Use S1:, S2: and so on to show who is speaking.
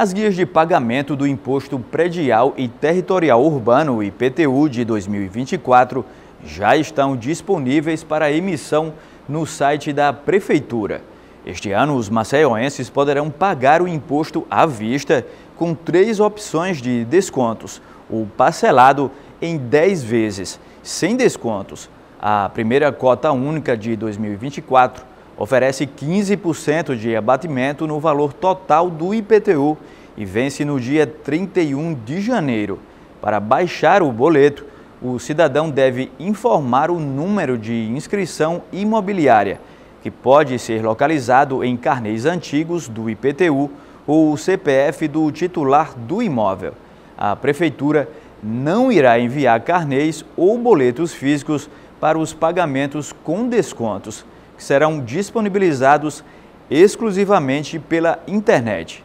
S1: As guias de pagamento do Imposto Predial e Territorial Urbano, IPTU, de 2024 já estão disponíveis para emissão no site da Prefeitura. Este ano, os maceioenses poderão pagar o imposto à vista com três opções de descontos: o parcelado em 10 vezes, sem descontos. A primeira cota única de 2024 oferece 15% de abatimento no valor total do IPTU e vence no dia 31 de janeiro. Para baixar o boleto, o cidadão deve informar o número de inscrição imobiliária, que pode ser localizado em carnês antigos do IPTU ou o CPF do titular do imóvel. A Prefeitura não irá enviar carnês ou boletos físicos para os pagamentos com descontos que serão disponibilizados exclusivamente pela internet.